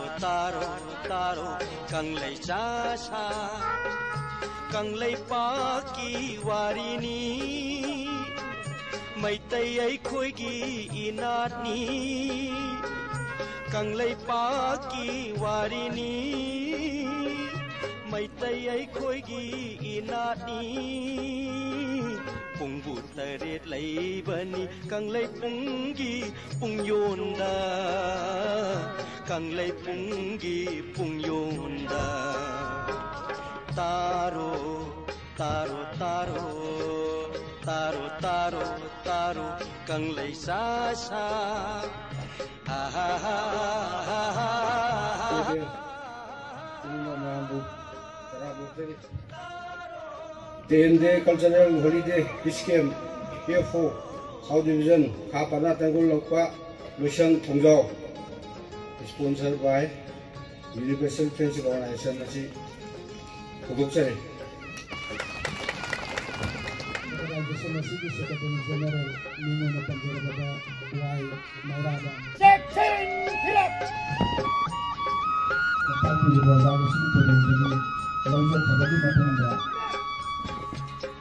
taro taro taro taro kanglai cha sa kanglai pa ki warini mai tay ấy khôi gi inat ni kanglai pa ki warini mai tay ấy khôi gi inat ni pung bu taret lai bani kang lai pung gi pung yon da kang lai pung gi pung yon da taro taro taro The India Cultural Holiday Beach Camp here for South Division Kapana Tangulokwa Mission Tongzhou sponsored by Universal Friendship Organization 아시 구독자님 섹팅 피랍!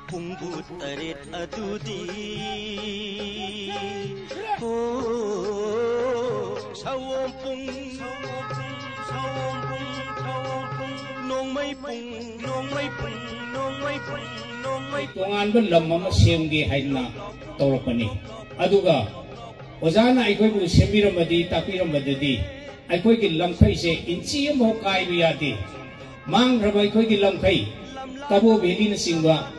pungut aret cung sao sawom cung nong mai cung nong mai cung nong mai cung nong mai tonganba lam ama semge haina tawrapani aduga ozana aikoi bu semiramadi tapiramadi aikoi ki lamkhai se inchi mo kai bi đi mang rabai cái lâm lamkhai tabo bhelina singwa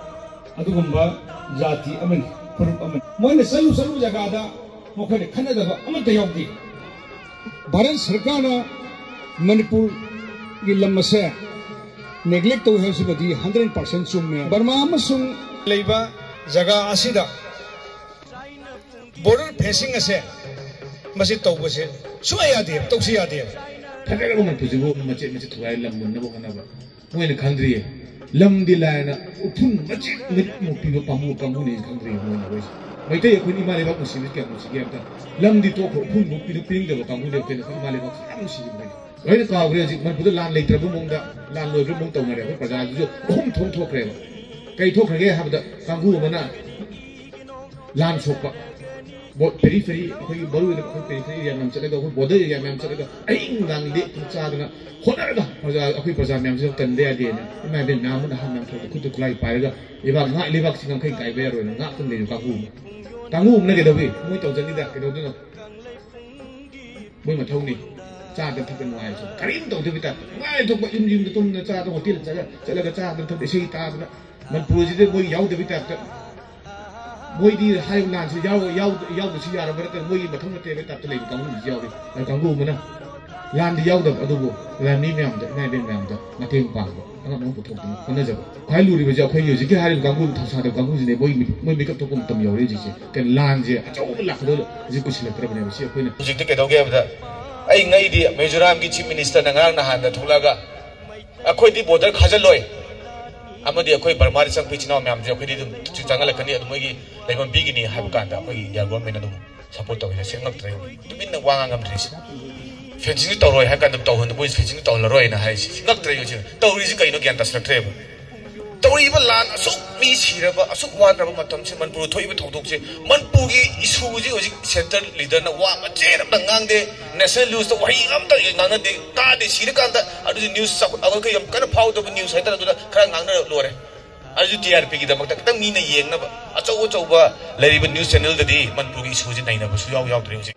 अदुगुम्बा जाति अमन सलु सलु जगह दा भारत सरकार ना मणिपुर की लम्ब से नेग्लेक्ट तो है सिबदी 100% बर्मा मसुंग जगह आसिदा border fencing ase masi tawbase suya yadeb tawsi yadeb ꯌꯥꯗꯦꯕ ꯐꯖꯔꯕ ꯃꯅꯤꯄꯨꯔꯁꯤꯕꯨ ꯃꯆꯦꯠ ꯃꯆꯦꯠ ꯊꯨꯒꯥꯏ ꯂꯝ ꯃꯨꯟꯅꯕ ꯍꯣꯠꯅꯕ ꯃꯣꯏꯅ ꯈꯪꯗ꯭ꯔꯤꯌꯦ ꯂꯝꯗꯤ ꯂꯥꯏꯔꯅ ꯎꯐꯨꯟ ꯃꯆꯦꯠ ꯃꯆꯦꯠꯃꯨꯛ ꯄꯤꯕ ꯄꯥꯝꯕꯨ ꯀꯥꯡꯕꯨꯅꯤ ꯈꯪꯗ꯭ꯔꯤꯌꯦ ꯃꯣꯏꯅ ꯑꯩꯈꯣꯏꯁꯦ ꯃꯩꯇꯩ ꯑꯩꯈꯣꯏꯅ ꯏꯃꯥ ꯂꯩꯕꯥꯛ ꯅꯨꯡꯁꯤꯕꯁꯤ ꯀꯌꯥꯝ ꯅꯨꯡꯁꯤꯒꯦ ꯑꯝꯇ ꯂꯝꯗꯤ ꯇꯣꯛꯈ꯭ꯔꯣ ꯎꯐꯨꯟꯃꯨꯛ ꯄꯤꯔ ꯄꯤꯅꯤꯡꯗꯕ ꯀꯥꯡꯕꯨꯅꯤ ꯑꯩꯈꯣꯏꯅ ꯑꯩꯈꯣꯏ ꯏꯃꯥ ꯂꯩꯕꯥꯛꯁꯤ ꯌꯥꯝ ꯅꯨꯡꯁꯤꯕ ꯃꯣꯏꯅ ꯂꯣꯏꯅ ꯀꯥꯎꯈ꯭ꯔꯦ ꯍꯧꯖꯤꯛ ꯃꯅꯤꯄꯨꯔꯗ ꯂꯥꯟ ꯂꯩꯇ꯭ꯔꯕ ꯃꯑꯣꯡꯗ ꯂꯥꯟ ꯂꯣꯏꯈ꯭ꯔꯕ ꯃꯑꯣꯡ ꯇꯧꯅꯔꯦ ꯑꯩꯈꯣꯏ ꯄ꯭ꯔꯖꯥꯗꯨꯁꯨ ꯑꯍꯨꯝ ꯊꯣꯛ ꯊꯣꯛꯈ꯭ꯔꯦꯕ ꯀꯩ ꯊꯣꯛꯈ꯭ꯔꯒꯦ ꯍꯥꯏꯕꯗ ꯀꯥꯡꯕꯨ ꯑꯃꯅ ꯂꯥꯟ ꯁꯣꯛꯄ ꯐꯦꯔꯤ ꯐꯦꯔꯤ ꯑꯩꯈꯣꯏꯒꯤ ꯃꯔꯨ ꯑꯣꯏꯅ ꯑꯩꯈꯣꯏ ꯐꯦꯔꯤ ꯐꯦꯔꯤ ꯑꯦꯔꯤꯌꯥ ꯃꯌꯥꯝ ꯆꯠꯂꯒ ꯑꯩꯈꯣꯏ ꯕꯣꯔꯗꯔ ꯑꯦꯔꯤꯌꯥ ꯃꯌꯥꯝ ꯆꯠꯂꯒ ꯑꯍꯤꯡ ꯅꯨꯡꯗꯥꯡ ꯂꯦꯛꯇꯅ ꯆꯥꯗꯅ ꯍꯣꯠꯅꯔꯒ ꯄ꯭ꯔꯖꯥ ꯑꯩꯈꯣꯏ ꯄ꯭ꯔꯖꯥ ꯃꯌꯥꯝꯁꯤ ꯀꯟꯗ ꯌꯥꯗꯦꯅ ꯏꯃꯥ ꯏꯕꯦꯟ ꯃꯌꯥꯝ ꯑꯃꯅ ꯑꯍꯟ ꯃꯌꯥꯝ ꯊꯣꯛꯑꯒ ꯈꯨꯠꯇ ꯈꯨꯠꯂꯥꯏ ꯄꯥꯏꯔꯒ ꯂꯩꯕꯥꯛ ꯉꯥꯛ ꯂꯩꯕꯥꯛꯁꯤ ꯉꯝꯈꯩ ꯀꯥꯏꯕ ꯌꯥꯔꯣꯏꯅ ꯉꯥꯛꯇꯅ ꯂꯩꯕ ꯀꯥꯡꯕꯨ ꯑꯃ ꯀꯥꯡꯕꯨ ꯑꯃꯅ ꯀꯩꯗꯧꯏ ꯃꯣꯏ ꯇꯧꯖꯅꯤꯗ ꯀꯩꯗꯧꯗꯣꯏꯅꯣ ꯃꯣꯏ ꯃꯊꯧꯅꯤ ꯆꯥꯗꯅ ꯊꯛꯇꯅ ꯅꯨꯡꯉꯥꯏꯔꯁꯨ ꯀꯔꯤꯝ ꯇꯧꯗꯕꯤ ꯇꯥꯏꯞꯇ ꯅꯨꯡꯉꯥꯏ ꯊꯣꯛꯄ ꯌꯨꯝ ꯌꯨꯝꯗ ꯇꯨꯝꯗꯅ ꯆꯥꯗꯅ ꯍꯣꯇꯦꯜ ꯆꯠꯂ ꯆꯠꯂꯒ ꯆꯥꯗꯅ ꯊꯛꯇ ꯏꯁꯩ ꯇꯥꯗꯅ ꯃꯅꯤꯄꯨꯔꯁꯤꯗ ꯃꯣꯏ ꯌꯥꯎꯗꯕꯤ ꯇꯥꯏꯞꯇ ꯃꯣꯏꯗꯤ ꯍꯥꯏꯕ ꯂꯥꯟꯁꯤ ꯌꯥꯎꯗꯁꯨ ꯌꯥꯔꯕ ꯅꯠꯇꯅ ꯃꯣꯏꯒꯤ ꯃꯊꯧ ꯅꯠꯇꯦꯕ ꯇꯥꯏꯞꯇ ꯂꯩꯕ ꯀꯥꯡꯕꯨꯁꯨ ꯌꯥꯎꯔꯤ ꯀꯥꯡꯕꯨ ꯑꯃꯅ ꯂꯥꯟꯗꯤ ꯌꯥꯎꯗꯕ ꯑꯗꯨꯕꯨ ꯂꯥꯟꯃꯤ ꯃꯌꯥꯝꯗ ꯏꯃꯥ ꯏꯕꯦꯟ ꯃꯌꯥꯝꯗ ꯃꯇꯦꯡ ꯄꯥꯡꯕ ꯑꯉꯝ ꯑꯉꯝ ꯄꯨꯊꯣꯛꯇꯨꯅ ꯍꯣꯠꯅꯖꯕ ꯈ꯭ꯋꯥꯏ ꯂꯨꯔꯤꯕꯁꯦ ꯑꯩꯈꯣꯏꯒꯤ ꯍꯧꯖꯤꯛꯀꯤ ꯍꯥꯏꯔꯤꯕ ꯀꯥꯡꯕꯨ ꯊꯧꯁꯥꯗꯕ ꯀꯥꯡꯕꯨꯁꯤꯅꯦ ꯃꯣꯏ ꯃꯣꯏ ꯃꯤꯀꯞ ꯊꯣꯛꯄ ꯃꯇꯝ ꯌꯧꯔꯦ ꯍꯧꯖꯤꯛꯁꯦ ꯀꯩꯅꯣ ꯂꯥꯟꯁꯦ ꯑꯆꯧꯕ ꯂꯥꯛꯀꯗꯧ ꯍꯧꯖꯤꯛ ꯄꯨꯁꯤꯜꯂꯛꯇ꯭ꯔꯕꯅꯦꯕ ꯁꯤ ꯑꯩꯈꯣꯏꯅ ꯍꯧꯖꯤꯛꯇꯤ ꯀꯩꯗꯧꯒꯦ ꯍꯥꯏꯕꯗ ꯑꯩ ꯉꯩꯗꯤ ꯃꯤꯖꯣꯔꯥꯝꯒꯤ ꯆꯤꯐ ꯃꯤꯅꯤꯁꯇꯔꯅ ꯉꯔꯥꯡ ꯅꯍꯥꯟꯗ ꯊꯣꯛꯂꯛꯑꯒ ꯑꯩꯈꯣꯏꯗꯤ ꯕꯣꯔꯗꯔ ꯈꯥꯖꯤꯜꯂꯣꯏ amadi akoi barmari sang pichina myam je akoi dum chu changal kani adumai gi laibam bi gi ni hab kan da akoi ya gom mena dum support to ya sengak tu bin na wanga ngam dris fencing to roi ha kan dum to hun boys fencing to la roi na hai si ngak tre yo chi to ri si kai no gyan ta srak tre ꯇꯧꯔꯤꯕ ꯂꯥꯟ ꯑꯁꯨꯛ ꯃꯤ ꯁꯤꯔꯕ ꯑꯁꯨꯛ ꯋꯥꯗ꯭ꯔꯕ ꯃꯇꯝꯁꯤ ꯃꯅꯤꯄꯨꯔ ꯊꯣꯛꯏꯕ ꯊꯧꯗꯣꯛꯁꯦ ꯃꯅꯤꯄꯨꯔꯒꯤ ꯏꯁꯨꯁꯤ ꯍꯧꯖꯤꯛ ꯁꯦꯟꯇꯔ ꯂꯤꯗꯔꯅ ꯋꯥ ꯃꯆꯦꯠ ꯑꯃꯇ ꯉꯥꯡꯗꯦ ꯅꯦꯁꯅꯦꯜ ꯅ꯭ꯌꯨꯁꯇ ꯋꯥꯍꯩ ꯑꯝꯇ ꯉꯥꯡꯅꯗꯦ ꯇꯥꯗꯦ ꯁꯤꯔꯀꯥꯟꯗ ꯑꯗꯨꯗꯤ ꯅ꯭ꯌꯨꯁ ꯑꯩꯈꯣꯏ ꯌꯥꯝ ꯀꯟꯅ ꯐꯥꯎꯗꯕ ꯅ꯭ꯌꯨꯁ ꯍꯥꯏꯇꯥꯔꯦ ꯑꯗꯨꯗ ꯈꯔ ꯉꯥꯡꯅꯔ ꯂꯣꯏꯔꯦ ꯑꯗꯨ ꯇꯤ ꯑꯥꯔ ꯄꯤꯒꯤꯗꯃꯛꯇ ꯈꯤꯇꯪ ꯃꯤꯅ ꯌꯦꯡꯅꯕ ꯑꯆꯧ ꯑꯆꯧꯕ ꯂꯩꯔꯤꯕ ꯅ꯭ꯌꯨꯁ ꯆꯦꯅꯦꯜꯗꯗꯤ ꯃꯅꯤꯄꯨꯔꯒꯤ ꯏꯁꯨꯁꯤ ꯅꯩꯅꯕꯁꯨ ꯌꯥꯎ ꯌꯥꯎꯗ꯭ꯔꯦ ꯍꯧꯖꯤꯛ